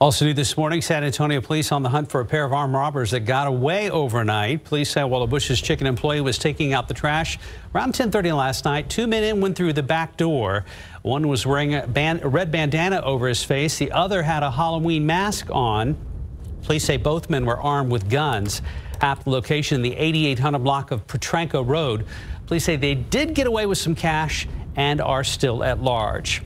Also new this morning, San Antonio police on the hunt for a pair of armed robbers that got away overnight. Police say while a Bush's Chicken employee was taking out the trash around 10:30 last night, two men in went through the back door. One was wearing a, band, a red bandana over his face. The other had a Halloween mask on. Police say both men were armed with guns. At the location in the 8800 block of Potranco Road, police say they did get away with some cash and are still at large.